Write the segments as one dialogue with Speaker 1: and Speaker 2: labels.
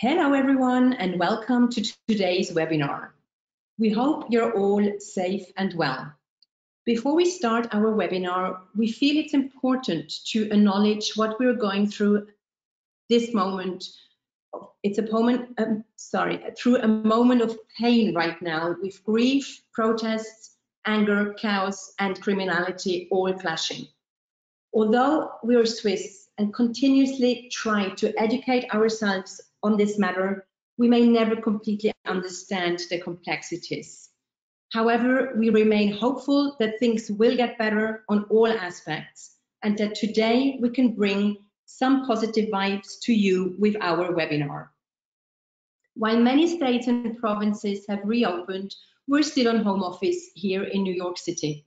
Speaker 1: Hello everyone and welcome to today's webinar. We hope you're all safe and well. Before we start our webinar, we feel it's important to acknowledge what we're going through this moment. It's a moment, um, sorry, through a moment of pain right now with grief, protests, anger, chaos and criminality all clashing. Although we are Swiss and continuously try to educate ourselves on this matter, we may never completely understand the complexities. However, we remain hopeful that things will get better on all aspects and that today we can bring some positive vibes to you with our webinar. While many states and provinces have reopened, we're still on home office here in New York City.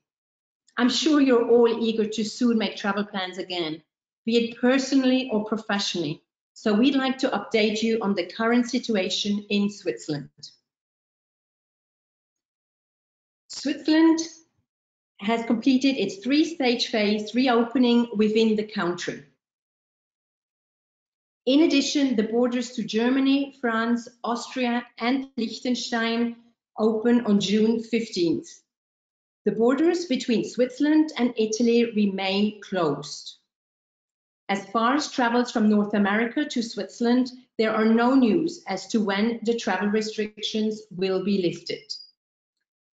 Speaker 1: I'm sure you're all eager to soon make travel plans again, be it personally or professionally. So we'd like to update you on the current situation in Switzerland. Switzerland has completed its three-stage phase reopening within the country. In addition, the borders to Germany, France, Austria and Liechtenstein open on June 15th. The borders between Switzerland and Italy remain closed. As far as travels from North America to Switzerland, there are no news as to when the travel restrictions will be lifted.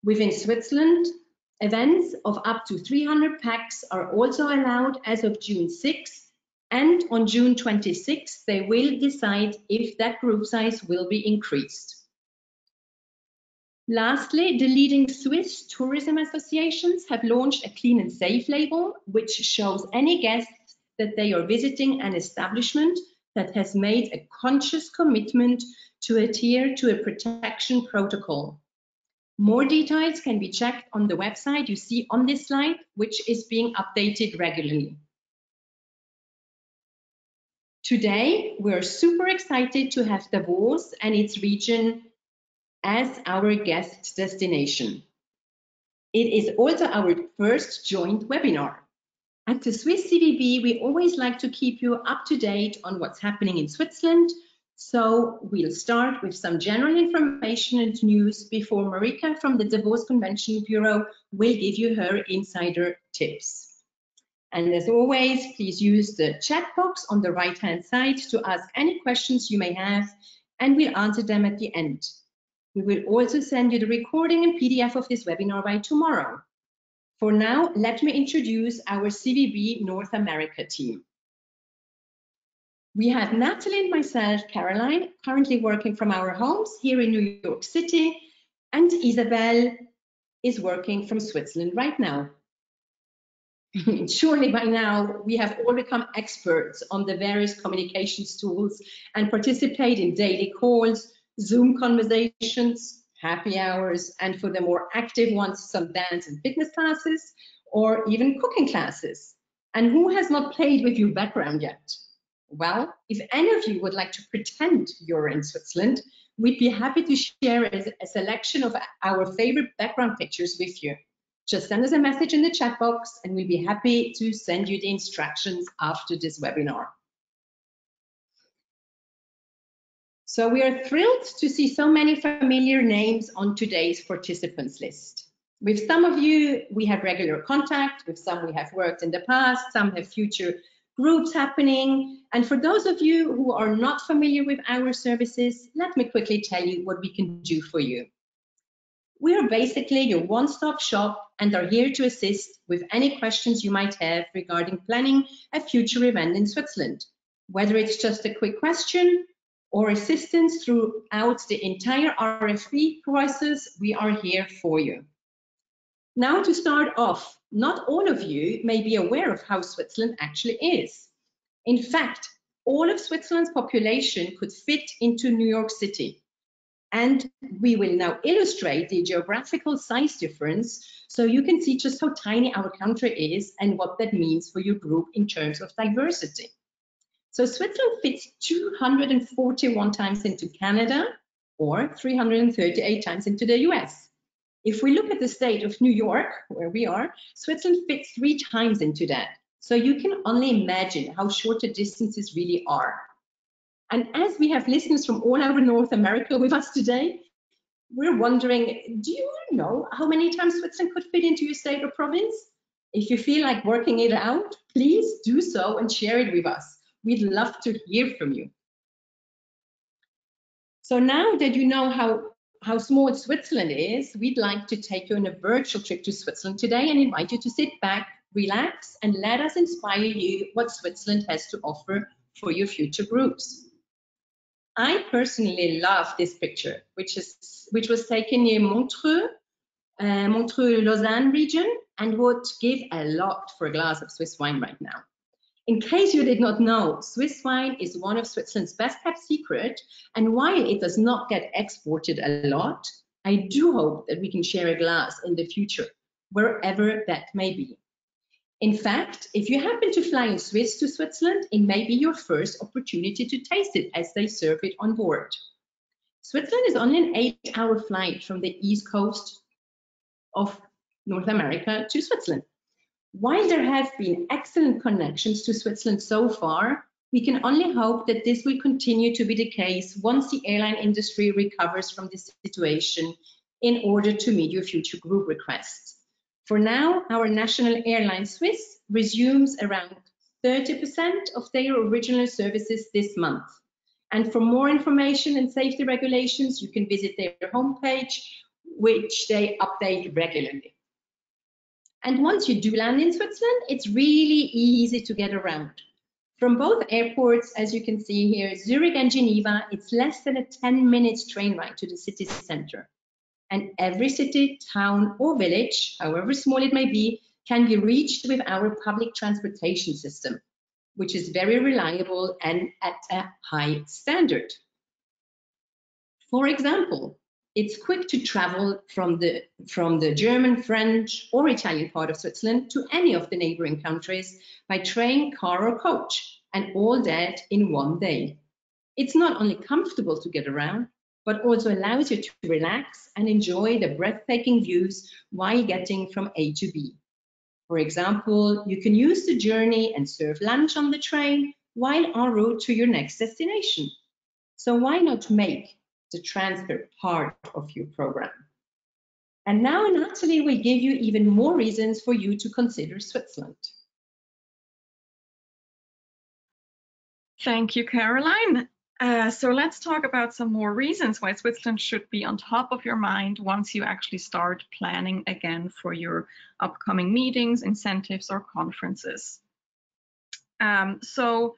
Speaker 1: Within Switzerland, events of up to 300 pax are also allowed as of June 6, and on June 26 they will decide if that group size will be increased. Lastly, the leading Swiss tourism associations have launched a clean and safe label, which shows any guest that they are visiting an establishment that has made a conscious commitment to adhere to a protection protocol. More details can be checked on the website you see on this slide, which is being updated regularly. Today, we're super excited to have Davos and its region as our guest destination. It is also our first joint webinar. At the Swiss CVB, we always like to keep you up to date on what's happening in Switzerland. So we'll start with some general information and news before Marika from the Davos Convention Bureau will give you her insider tips. And as always, please use the chat box on the right-hand side to ask any questions you may have, and we'll answer them at the end. We will also send you the recording and PDF of this webinar by tomorrow. For now, let me introduce our CVB North America team. We have Natalie and myself, Caroline, currently working from our homes here in New York City, and Isabel is working from Switzerland right now. Surely by now we have all become experts on the various communications tools and participate in daily calls, Zoom conversations, happy hours, and for the more active ones, some dance and fitness classes, or even cooking classes. And who has not played with your background yet? Well, if any of you would like to pretend you're in Switzerland, we'd be happy to share a, selection of our favorite background pictures with you. Just send us a message in the chat box and we'll be happy to send you the instructions after this webinar. So we are thrilled to see so many familiar names on today's participants list. With some of you, we have regular contact, with some we have worked in the past, some have future groups happening. And for those of you who are not familiar with our services, let me quickly tell you what we can do for you. We are basically your one-stop shop and are here to assist with any questions you might have regarding planning a future event in Switzerland. Whether it's just a quick question or assistance throughout the entire RFP process, we are here for you. Now to start off, not all of you may be aware of how Switzerland actually is. In fact, all of Switzerland's population could fit into New York City. And we will now illustrate the geographical size difference so you can see just how tiny our country is and what that means for your group in terms of diversity. So Switzerland fits 241 times into Canada or 338 times into the US. If we look at the state of New York, where we are, Switzerland fits three times into that. So you can only imagine how short the distances really are. And as we have listeners from all over North America with us today, we're wondering, do you know how many times Switzerland could fit into your state or province? If you feel like working it out, please do so and share it with us. We'd love to hear from you. So now that you know how, how small Switzerland is, we'd like to take you on a virtual trip to Switzerland today and invite you to sit back, relax, and let us inspire you what Switzerland has to offer for your future groups. I personally love this picture, which is which was taken near Montreux, uh, Montreux-Lausanne region, and would give a lot for a glass of Swiss wine right now. In case you did not know, Swiss wine is one of Switzerland's best kept secret, and while it does not get exported a lot, I do hope that we can share a glass in the future, wherever that may be. In fact, if you happen to fly in Swiss to Switzerland, it may be your first opportunity to taste it as they serve it on board. Switzerland is only an eight-hour flight from the east coast of North America to Switzerland. While there have been excellent connections to Switzerland so far, we can only hope that this will continue to be the case once the airline industry recovers from this situation in order to meet your future group requests. For now, our national airline Swiss resumes around 30% of their original services this month. And for more information and safety regulations, you can visit their homepage, which they update regularly. And once you do land in Switzerland, it's really easy to get around. From both airports, as you can see here, Zurich and Geneva, it's less than a 10 minutes train ride to the city center. And every city, town or village, however small it may be, can be reached with our public transportation system, which is very reliable and at a high standard. For example, it's quick to travel from the, from the German, French, or Italian part of Switzerland to any of the neighboring countries by train, car, or coach, and all that in one day. It's not only comfortable to get around, but also allows you to relax and enjoy the breathtaking views while getting from A to B. For example, you can use the journey and serve lunch on the train while en route to your next destination. So why not make the transfer part of your program. And now Natalie will give you even more reasons for you to consider Switzerland.
Speaker 2: Thank you, Caroline. Uh, so let's talk about some more reasons why Switzerland should be on top of your mind once you actually start planning again for your upcoming meetings, incentives, or conferences. Um, so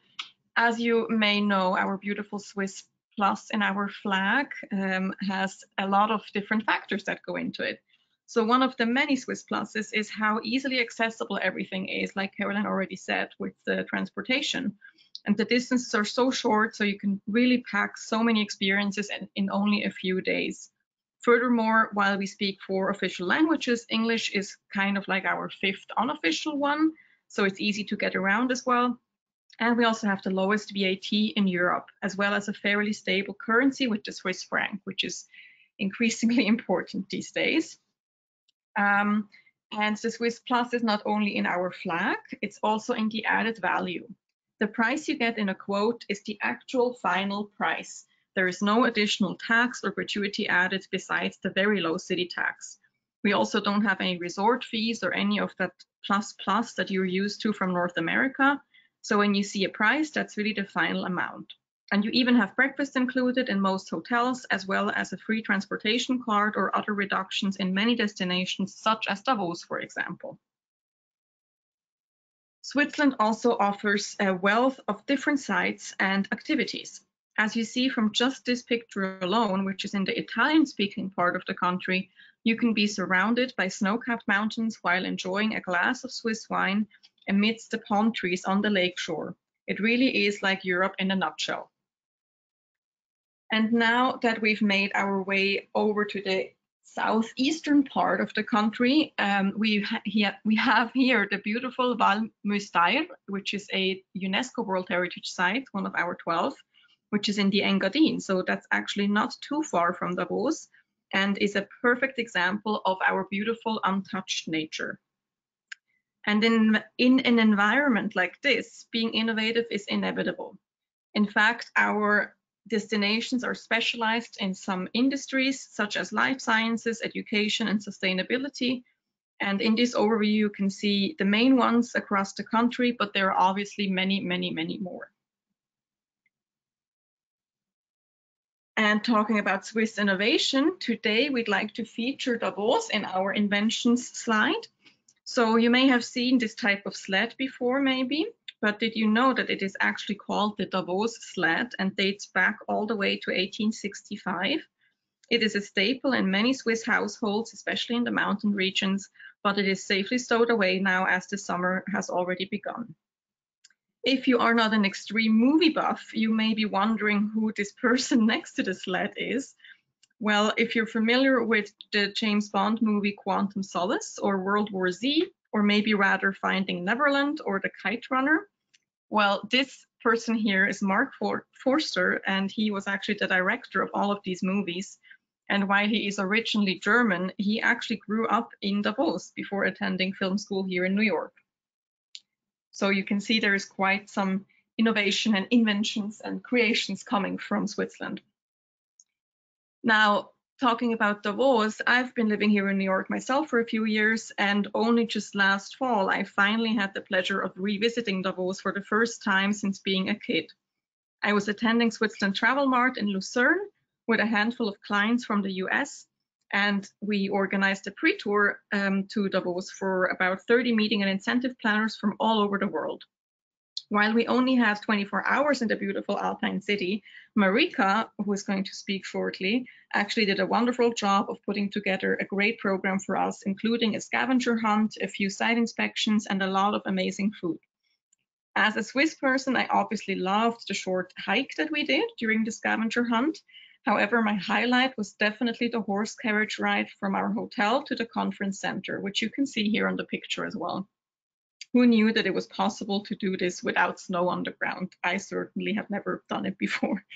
Speaker 2: as you may know, our beautiful Swiss plus in our flag um, has a lot of different factors that go into it. So one of the many Swiss pluses is how easily accessible everything is, like Caroline already said, with the transportation. And the distances are so short, so you can really pack so many experiences in, in only a few days. Furthermore, while we speak four official languages, English is kind of like our fifth unofficial one, so it's easy to get around as well. And we also have the lowest VAT in Europe, as well as a fairly stable currency with the Swiss franc, which is increasingly important these days. Um, and the Swiss Plus is not only in our flag, it's also in the added value. The price you get in a quote is the actual final price. There is no additional tax or gratuity added besides the very low city tax. We also don't have any resort fees or any of that plus plus that you're used to from North America. So when you see a price, that's really the final amount. And you even have breakfast included in most hotels, as well as a free transportation card or other reductions in many destinations, such as Davos, for example. Switzerland also offers a wealth of different sites and activities. As you see from just this picture alone, which is in the Italian-speaking part of the country, you can be surrounded by snow-capped mountains while enjoying a glass of Swiss wine amidst the palm trees on the lakeshore. It really is like Europe in a nutshell. And now that we've made our way over to the southeastern part of the country, um, we, ha we have here the beautiful Val Müstair, which is a UNESCO World Heritage Site, one of our 12, which is in the Engadine. So that's actually not too far from Davos and is a perfect example of our beautiful untouched nature. And in, in an environment like this, being innovative is inevitable. In fact, our destinations are specialized in some industries such as life sciences, education, and sustainability. And in this overview, you can see the main ones across the country, but there are obviously many, many, many more. And talking about Swiss innovation, today we'd like to feature Davos in our inventions slide. So you may have seen this type of sled before, maybe, but did you know that it is actually called the Davos sled and dates back all the way to 1865? It is a staple in many Swiss households, especially in the mountain regions, but it is safely stowed away now as the summer has already begun. If you are not an extreme movie buff, you may be wondering who this person next to the sled is. Well, if you're familiar with the James Bond movie Quantum Solace or World War Z, or maybe rather Finding Neverland or The Kite Runner, well, this person here is Mark For Forster, and he was actually the director of all of these movies. And while he is originally German, he actually grew up in Davos before attending film school here in New York. So you can see there is quite some innovation and inventions and creations coming from Switzerland. Now, talking about Davos, I've been living here in New York myself for a few years, and only just last fall, I finally had the pleasure of revisiting Davos for the first time since being a kid. I was attending Switzerland Travel Mart in Lucerne with a handful of clients from the US, and we organized a pre-tour um, to Davos for about 30 meeting and incentive planners from all over the world. While we only have 24 hours in the beautiful Alpine city, Marika, who is going to speak shortly, actually did a wonderful job of putting together a great program for us, including a scavenger hunt, a few site inspections, and a lot of amazing food. As a Swiss person, I obviously loved the short hike that we did during the scavenger hunt, However, my highlight was definitely the horse carriage ride from our hotel to the conference center, which you can see here on the picture as well. Who knew that it was possible to do this without snow on the ground? I certainly have never done it before.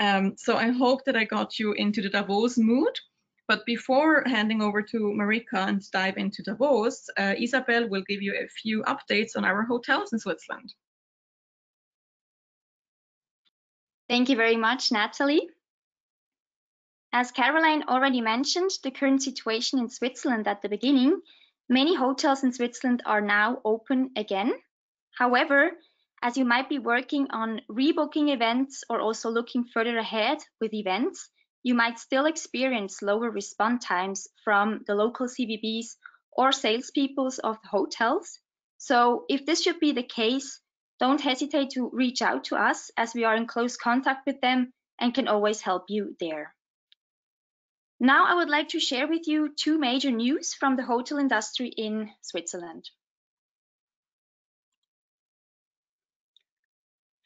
Speaker 2: Um, so I hope that I got you into the Davos mood. But before handing over to Marika and dive into Davos, uh, Isabel will give you a few updates on our hotels in Switzerland.
Speaker 3: Thank you very much, Natalie. As Caroline already mentioned, the current situation in Switzerland at the beginning, many hotels in Switzerland are now open again. However, as you might be working on rebooking events or also looking further ahead with events, you might still experience lower response times from the local CVBs or salespeople of the hotels. So if this should be the case, don't hesitate to reach out to us as we are in close contact with them and can always help you there. Now I would like to share with you two major news from the hotel industry in Switzerland.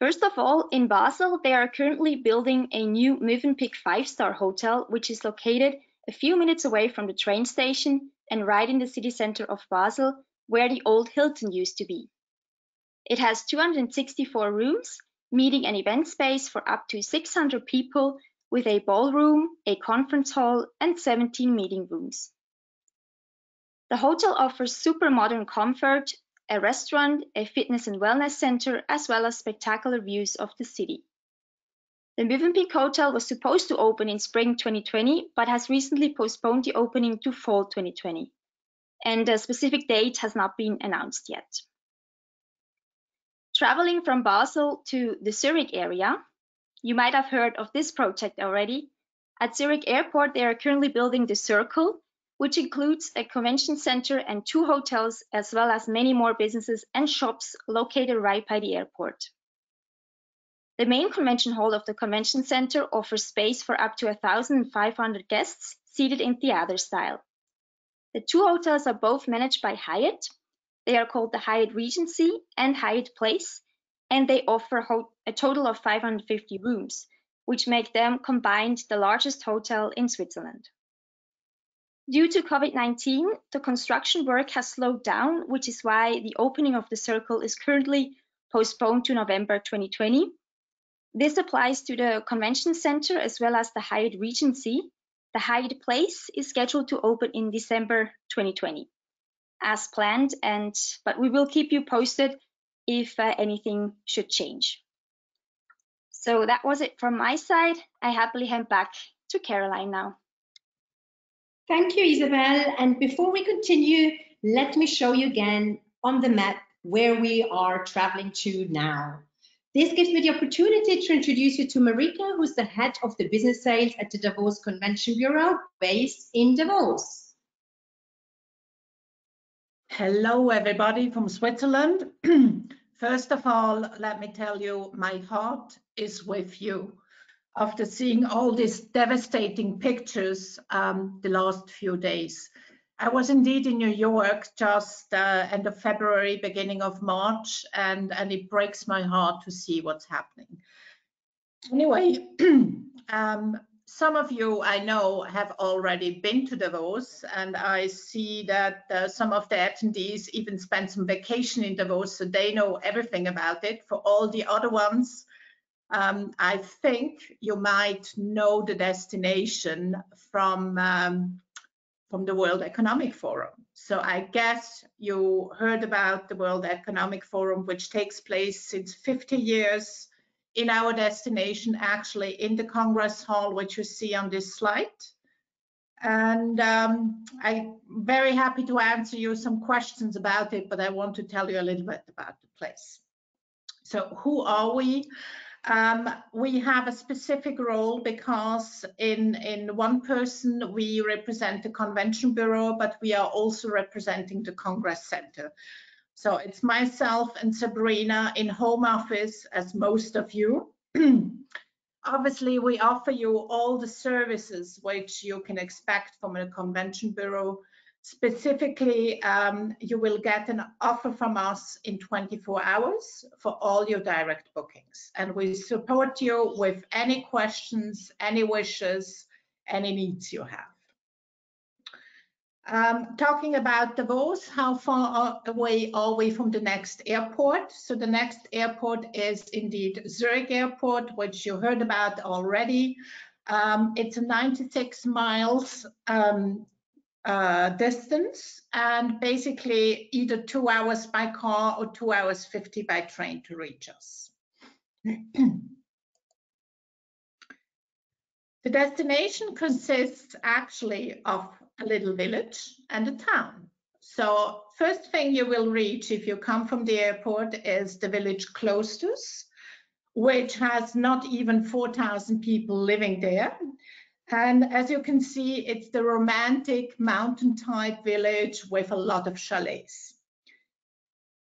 Speaker 3: First of all, in Basel, they are currently building a new Mövenpick five-star hotel, which is located a few minutes away from the train station and right in the city center of Basel, where the old Hilton used to be. It has 264 rooms, meeting and event space for up to 600 people with a ballroom, a conference hall, and 17 meeting rooms. The hotel offers super modern comfort, a restaurant, a fitness and wellness center, as well as spectacular views of the city. The Mövenpick Hotel was supposed to open in spring 2020, but has recently postponed the opening to fall 2020. And a specific date has not been announced yet. Traveling from Basel to the Zurich area, you might have heard of this project already. At Zurich Airport, they are currently building the Circle, which includes a convention center and two hotels, as well as many more businesses and shops located right by the airport. The main convention hall of the convention center offers space for up to 1,500 guests seated in theater style. The two hotels are both managed by Hyatt. They are called the Hyatt Regency and Hyatt Place, and they offer a total of 550 rooms, which make them combined the largest hotel in Switzerland. Due to COVID-19, the construction work has slowed down, which is why the opening of the circle is currently postponed to November 2020. This applies to the convention center as well as the Hyatt Regency. The Hyatt Place is scheduled to open in December 2020 as planned, and but we will keep you posted if uh, anything should change. So that was it from my side. I happily hand back to Caroline now.
Speaker 1: Thank you, Isabel. And before we continue, let me show you again on the map where we are traveling to now. This gives me the opportunity to introduce you to Marika, who's the head of the business sales at the Davos Convention Bureau based in Davos.
Speaker 4: Hello, everybody from Switzerland. First of all, let me tell you, my heart is with you after seeing all these devastating pictures um, the last few days. I was indeed in New York just uh, end of February, beginning of March, and, and it breaks my heart to see what's happening. Anyway, um, some of you I know have already been to Davos, and I see that uh, some of the attendees even spent some vacation in Davos, so they know everything about it. For all the other ones, um, I think you might know the destination from um, from the World Economic Forum. So I guess you heard about the World Economic Forum, which takes place since 50 years in our destination, actually in the Congress Hall, which you see on this slide. And um, I'm very happy to answer you some questions about it, but I want to tell you a little bit about the place. So who are we? Um, we have a specific role because in, in one person we represent the Convention Bureau, but we are also representing the Congress Center. So it's myself and Sabrina in home office, as most of you. Obviously, we offer you all the services which you can expect from a Convention Bureau Specifically, um, you will get an offer from us in 24 hours for all your direct bookings. And we support you with any questions, any wishes, any needs you have. Um, talking about Davos, how far away are we from the next airport? So the next airport is indeed Zurich Airport, which you heard about already. Um, it's 96 miles um, uh, distance and basically either two hours by car or two hours 50 by train to reach us. the destination consists actually of a little village and a town. So first thing you will reach if you come from the airport is the village Klosters, which has not even 4,000 people living there. And as you can see, it's the romantic mountain type village with a lot of chalets.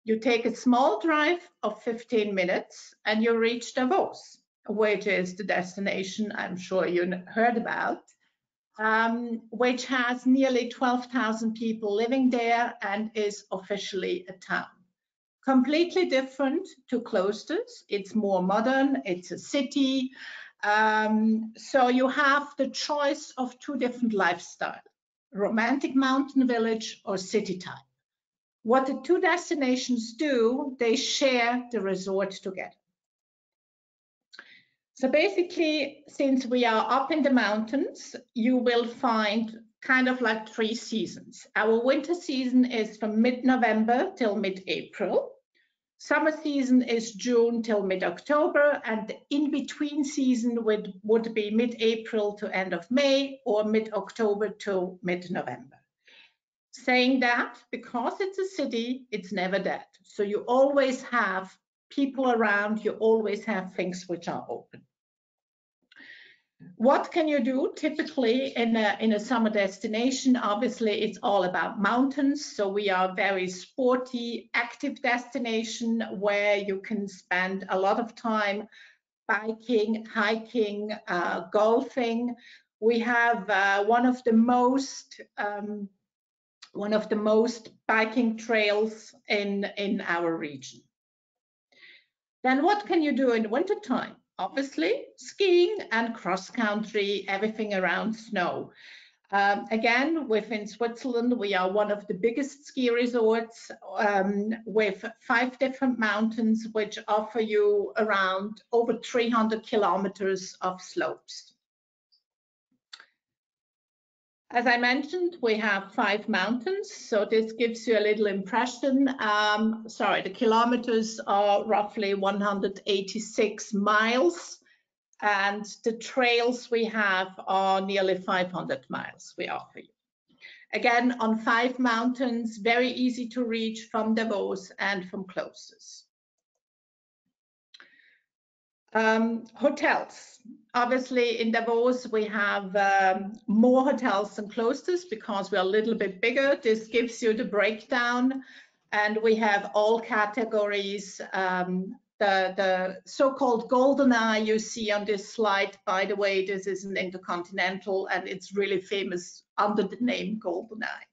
Speaker 4: You take a small drive of 15 minutes and you reach Davos, which is the destination I'm sure you heard about, um, which has nearly 12,000 people living there and is officially a town. Completely different to Klosters. It's more modern, it's a city, um, so you have the choice of two different lifestyle, romantic mountain village or city type. What the two destinations do, they share the resort together. So basically, since we are up in the mountains, you will find kind of like three seasons. Our winter season is from mid-November till mid-April. Summer season is June till mid-October, and the in-between season would, would be mid-April to end of May or mid-October to mid-November. Saying that, because it's a city, it's never dead. So you always have people around, you always have things which are open. What can you do typically in a, in a summer destination? Obviously, it's all about mountains. So we are very sporty, active destination where you can spend a lot of time biking, hiking, uh, golfing. We have uh, one of the most um, one of the most biking trails in in our region. Then what can you do in wintertime? obviously skiing and cross country, everything around snow. Um, again, within Switzerland, we are one of the biggest ski resorts um, with five different mountains, which offer you around over 300 kilometers of slopes. As I mentioned, we have five mountains, so this gives you a little impression. Um, sorry, the kilometers are roughly 186 miles. and the trails we have are nearly 500 miles we offer you. Again, on five mountains, very easy to reach from Davos and from Klosters. Um, hotels. Obviously, in Davos, we have um, more hotels than Klosters because we're a little bit bigger. This gives you the breakdown. And we have all categories. Um, the, the so-called golden egg you see on this slide, by the way, this is an intercontinental and it's really famous under the name golden egg.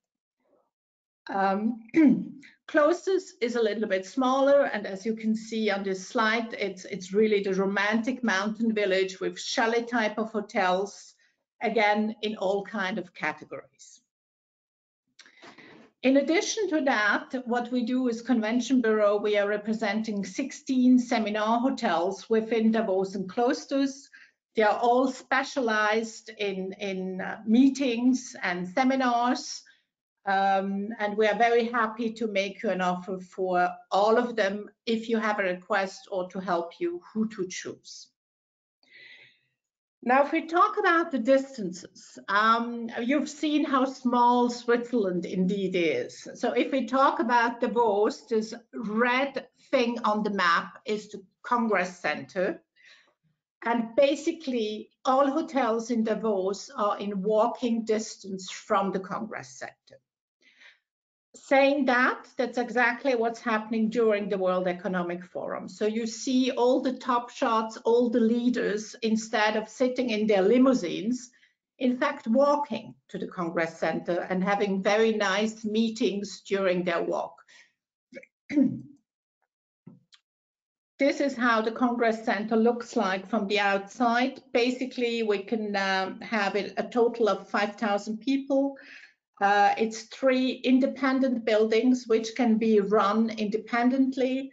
Speaker 4: Klosters is a little bit smaller, and as you can see on this slide, it's, it's really the romantic mountain village with chalet type of hotels, again, in all kind of categories. In addition to that, what we do is Convention Bureau, we are representing 16 seminar hotels within Davos and Klosters. They are all specialized in, in uh, meetings and seminars, um, and we are very happy to make you an offer for all of them if you have a request or to help you who to choose. Now, if we talk about the distances, um, you've seen how small Switzerland indeed is. So if we talk about Davos, this red thing on the map is the Congress Center. And basically, all hotels in Davos are in walking distance from the Congress Center saying that, that's exactly what's happening during the World Economic Forum. So you see all the top shots, all the leaders, instead of sitting in their limousines, in fact, walking to the Congress Center and having very nice meetings during their walk. this is how the Congress Center looks like from the outside. Basically, we can um, have it, a total of 5,000 people. Uh, it's three independent buildings which can be run independently.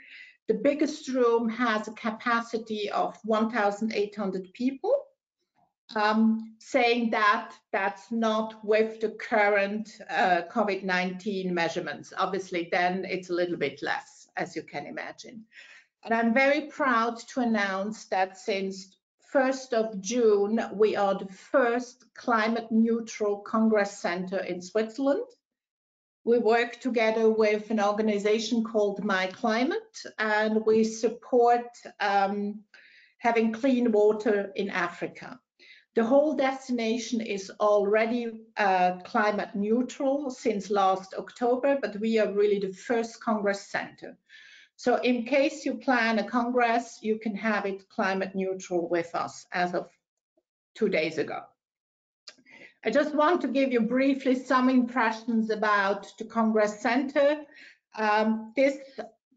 Speaker 4: The biggest room has a capacity of 1,800 people. Um, saying that that's not with the current uh, COVID-19 measurements. Obviously, then it's a little bit less, as you can imagine. And I'm very proud to announce that since 1st of June, we are the first climate neutral Congress Center in Switzerland. We work together with an organization called myclimate, and we support um, having clean water in Africa. The whole destination is already uh, climate neutral since last October, but we are really the first Congress Center. So in case you plan a Congress, you can have it climate neutral with us as of two days ago. I just want to give you briefly some impressions about the Congress Center. Um, this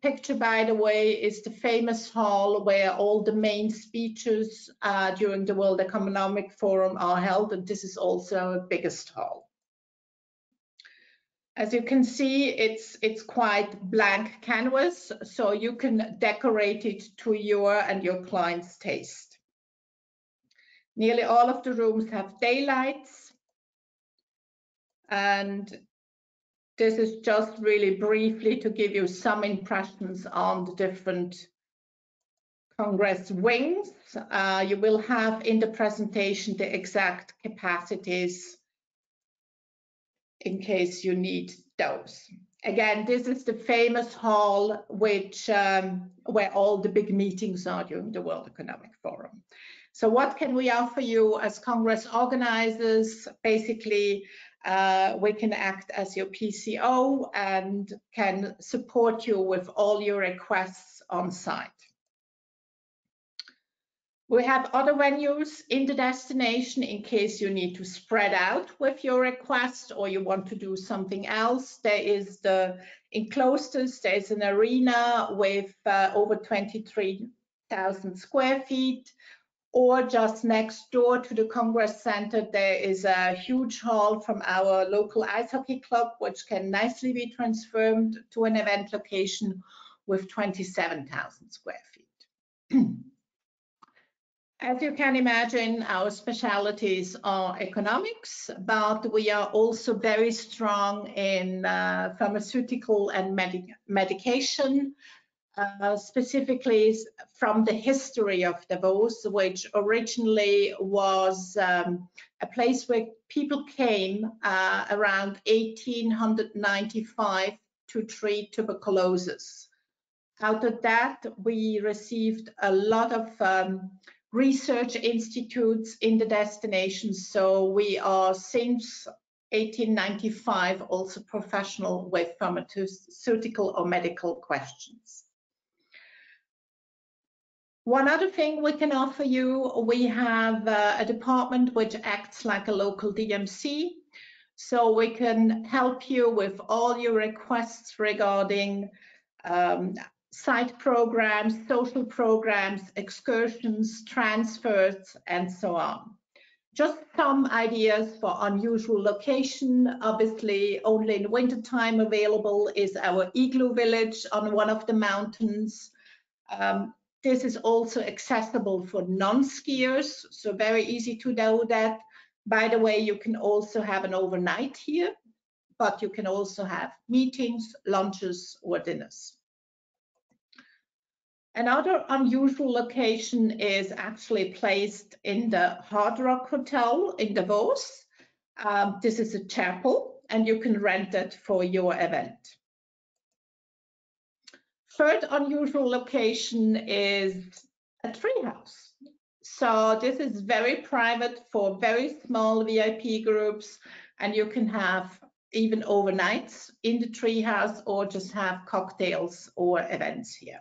Speaker 4: picture, by the way, is the famous hall where all the main speeches uh, during the World Economic Forum are held, and this is also a biggest hall. As you can see, it's, it's quite blank canvas, so you can decorate it to your and your client's taste. Nearly all of the rooms have daylights. And this is just really briefly to give you some impressions on the different Congress wings. Uh, you will have in the presentation the exact capacities in case you need those. Again, this is the famous hall which um, where all the big meetings are during the World Economic Forum. So what can we offer you as Congress organizers? Basically, uh, we can act as your PCO and can support you with all your requests on site. We have other venues in the destination in case you need to spread out with your request or you want to do something else. There is the in Klosters, there's an arena with uh, over 23,000 square feet or just next door to the Congress Center, there is a huge hall from our local ice hockey club, which can nicely be transformed to an event location with 27,000 square feet. As you can imagine, our specialties are economics, but we are also very strong in uh, pharmaceutical and medication. uh, specifically from the history of Davos, which originally was um, a place where people came uh, around 1895 to treat tuberculosis. Out of that, we received a lot of um, research institutes in the destination. So we are since 1895 also professional with pharmaceutical or medical questions. One other thing we can offer you, we have uh, a department which acts like a local DMC. So we can help you with all your requests regarding um, site programs, social programs, excursions, transfers, and so on. Just some ideas for unusual location. Obviously, only in wintertime available is our igloo village on one of the mountains. Um, this is also accessible for non-skiers, so very easy to know that. By the way, you can also have an overnight here, but you can also have meetings, lunches, or dinners. Another unusual location is actually placed in the Hard Rock Hotel in Davos. Um, this is a chapel and you can rent it for your event. Third unusual location is a treehouse. So this is very private for very small VIP groups and you can have even overnights in the treehouse or just have cocktails or events here.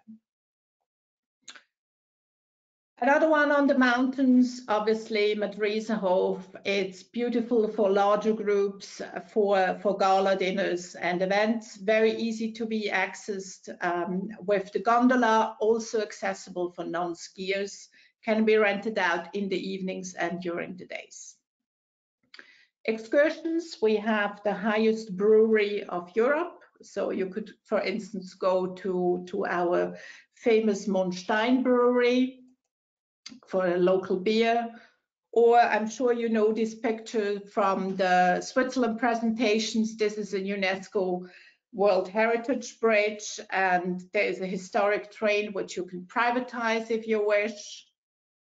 Speaker 4: Another one on the mountains, obviously Madrieshof. It's beautiful for larger groups, for, for gala dinners and events. Very easy to be accessed um, with the gondola, also accessible for non-skiers. Can be rented out in the evenings and during the days. Excursions, we have the highest brewery of Europe. So you could, for instance, go to, to our famous Monstein brewery for a local beer. Or I'm sure you know this picture from the Switzerland presentations. This is a UNESCO World Heritage Bridge, and there is a historic train which you can privatize if you wish,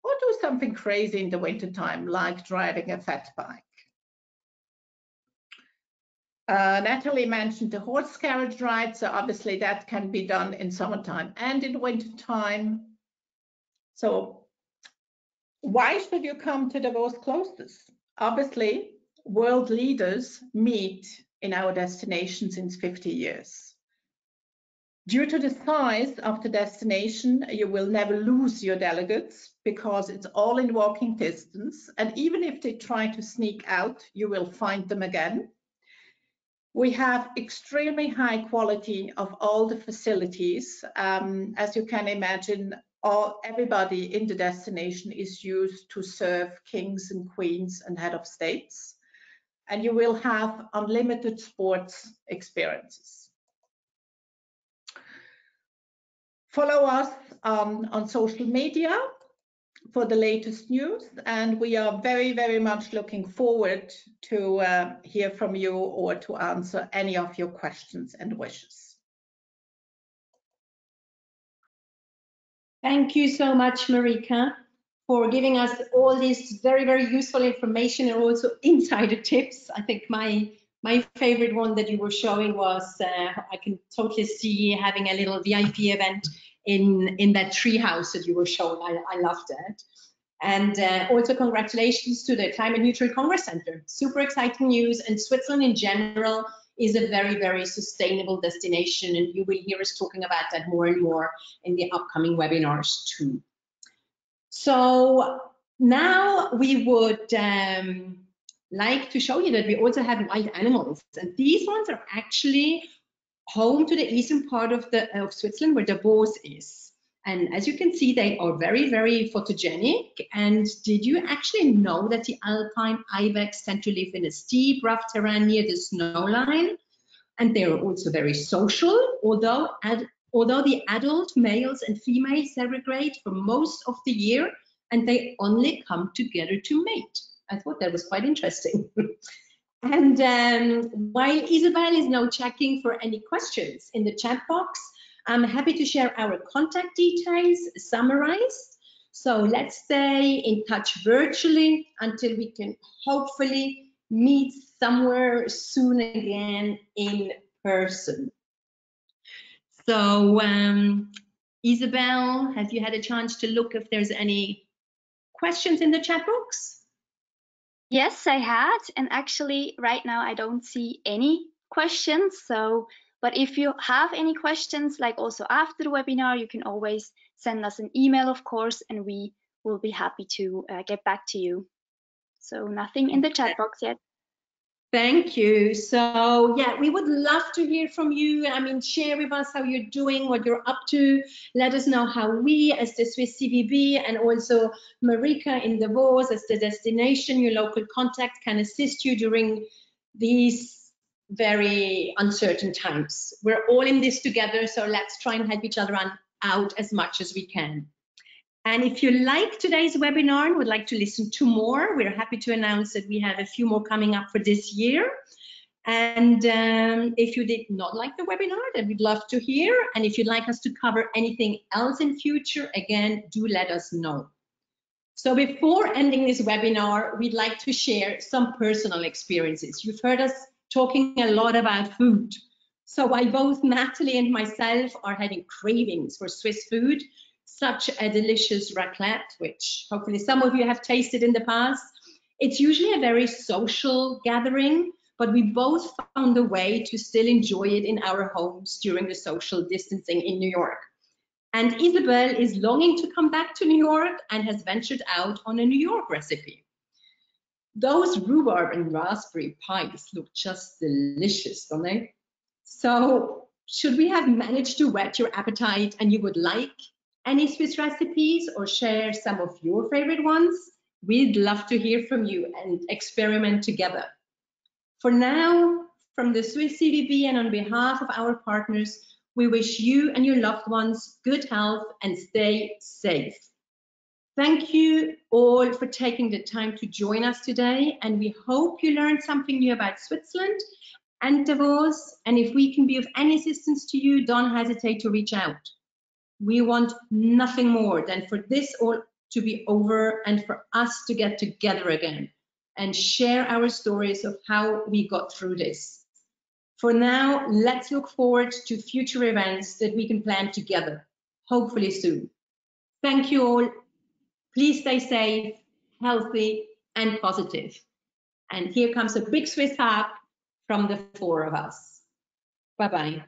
Speaker 4: or do something crazy in the wintertime, like driving a fat bike. Uh, Natalie mentioned the horse carriage ride, so obviously that can be done in summertime and in wintertime. So why should you come to Davos Klosters? Obviously, world leaders meet in our destination since 50 years. Due to the size of the destination, you will never lose your delegates because it's all in walking distance. And even if they try to sneak out, you will find them again. We have extremely high quality of all the facilities. Um, as you can imagine, all everybody in the destination is used to serve kings and queens and head of states. And you will have unlimited sports experiences. Follow us um, on social media for the latest news. And we are very very much looking forward to uh, hear from you or to answer any of your questions and wishes
Speaker 1: Thank you so much, Marika, for giving us all this very, very useful information and also insider tips. I think my my favorite one that you were showing was uh, I can totally see having a little VIP event in in that treehouse that you were showing. I, I loved that. And uh, also congratulations to the Climate Neutral Congress Center. Super exciting news and Switzerland in general is a very, very sustainable destination. And you will hear us talking about that more and more in the upcoming webinars too. So now we would um, like to show you that we also have wild animals. And these ones are actually home to the eastern part of, the, of Switzerland where the Davos is. And as you can see, they are very, very photogenic. And did you actually know that the alpine ibex tend to live in a steep, rough terrain near the snow line? And they are also very social, although, ad, although the adult males and females segregate for most of the year, and they only come together to mate. I thought that was quite interesting. and um, while Isabel is now checking for any questions in the chat box, I'm happy to share our contact details summarized. So let's stay in touch virtually until we can hopefully meet somewhere soon again in person. So um, Isabel, have you had a chance to look if there's any questions in the chat box?
Speaker 3: Yes, I had. And actually, right now, I don't see any questions. So, but if you have any questions, like also after the webinar, you can always send us an email, of course, and we will be happy to uh, get back to you. So nothing in the chat box yet.
Speaker 1: Thank you. So yeah, we would love to hear from you. I mean, share with us how you're doing, what you're up to. Let us know how we, as the Swiss CVB, and also Marika in Davos, as the destination, your local contact, can assist you during these very uncertain times. We're all in this together, so let's try and help each other out as much as we can. And if you like today's webinar and would like to listen to more, we're happy to announce that we have a few more coming up for this year. And um, if you did not like the webinar, then we'd love to hear. And if you'd like us to cover anything else in future, again, do let us know. So before ending this webinar, we'd like to share some personal experiences. You've heard us talking a lot about food. So while both Natalie and myself are having cravings for Swiss food, such a delicious raclette, which hopefully some of you have tasted in the past. It's usually a very social gathering, but we both found a way to still enjoy it in our homes during the social distancing in New York. And Isabelle is longing to come back to New York and has ventured out on a New York recipe. Those rhubarb and raspberry pies look just delicious, don't they? So should we have managed to whet your appetite and you would like any Swiss recipes or share some of your favorite ones, we'd love to hear from you and experiment together. For now, from the Swiss CVB and on behalf of our partners, we wish you and your loved ones good health and stay safe. Thank you all for taking the time to join us today, and we hope you learned something new about Switzerland and Davos. And if we can be of any assistance to you, don't hesitate to reach out. We want nothing more than for this all to be over and for us to get together again and share our stories of how we got through this. For now, let's look forward to future events that we can plan together, hopefully soon. Thank you all. Please stay safe, healthy, and positive. And here comes a big Swiss hug from the four of us. Bye-bye.